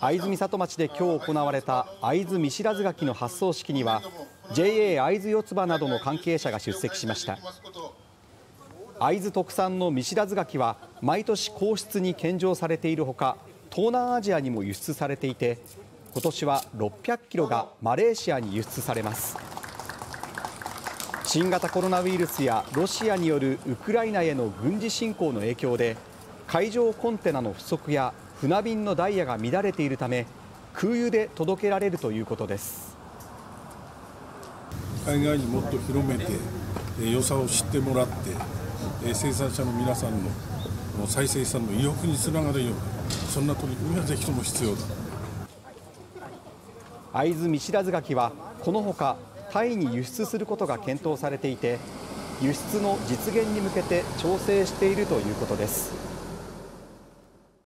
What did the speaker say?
会津美里町で今日行われた会津見知らず柿の発送式には JA 会津四つ葉などの関係者が出席しました。会津特産の見知らず柿は毎年皇室に献上されているほか東南アジアにも輸出されていて今年は600キロがマレーシアに輸出されます。新型コロナウイルスやロシアによるウクライナへの軍事侵攻の影響で海上コンテナの不足や船便のダイヤが乱れているため空輸で届けられるということです。海外にもっと広めて良さを知ってもらって生産者の皆さんの再生産の意欲につながるようなそんな取り組みはぜひとも必要だ。会津見知らず柿はこのほかタイに輸出することが検討されていて輸出の実現に向けて調整しているということです